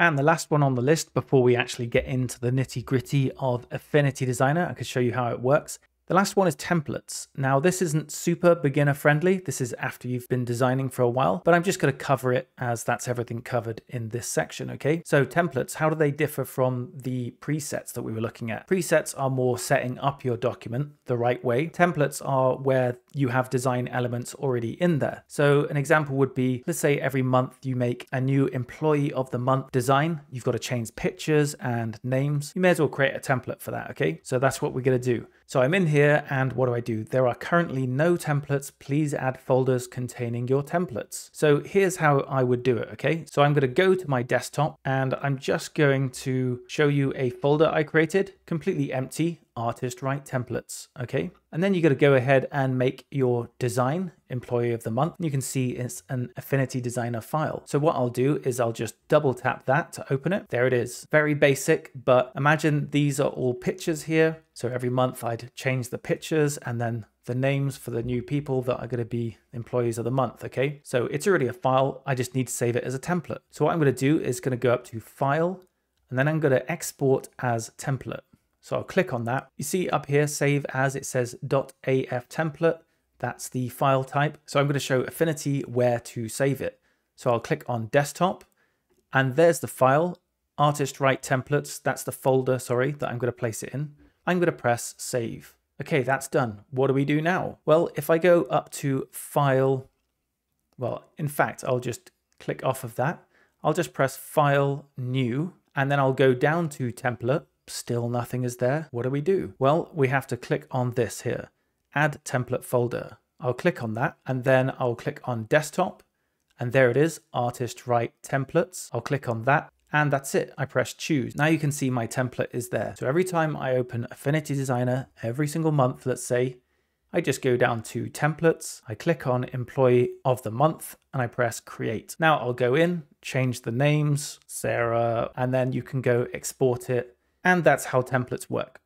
And the last one on the list before we actually get into the nitty gritty of Affinity Designer, I could show you how it works, the last one is templates. Now this isn't super beginner friendly. This is after you've been designing for a while, but I'm just going to cover it as that's everything covered in this section. Okay. So templates, how do they differ from the presets that we were looking at? Presets are more setting up your document the right way. Templates are where you have design elements already in there. So an example would be, let's say every month you make a new employee of the month design. You've got to change pictures and names. You may as well create a template for that. Okay. So that's what we're going to do. So I'm in here and what do I do? There are currently no templates. Please add folders containing your templates. So here's how I would do it, okay? So I'm gonna go to my desktop and I'm just going to show you a folder I created, completely empty ArtistWright templates. Okay. And then you got to go ahead and make your design employee of the month. You can see it's an affinity designer file. So what I'll do is I'll just double tap that to open it. There it is. Very basic, but imagine these are all pictures here. So every month I'd change the pictures and then the names for the new people that are going to be employees of the month. Okay. So it's already a file. I just need to save it as a template. So what I'm going to do is going to go up to file and then I'm going to export as template. So I'll click on that. You see up here, save as, it says .af template. That's the file type. So I'm going to show Affinity where to save it. So I'll click on desktop and there's the file, ArtistWright templates. That's the folder, sorry, that I'm going to place it in. I'm going to press save. Okay, that's done. What do we do now? Well, if I go up to file, well, in fact, I'll just click off of that. I'll just press file new, and then I'll go down to template Still nothing is there. What do we do? Well, we have to click on this here, add template folder. I'll click on that and then I'll click on desktop and there it is, ArtistWright templates. I'll click on that and that's it. I press choose. Now you can see my template is there. So every time I open Affinity Designer, every single month, let's say, I just go down to templates, I click on employee of the month and I press create. Now I'll go in, change the names, Sarah, and then you can go export it and that's how templates work.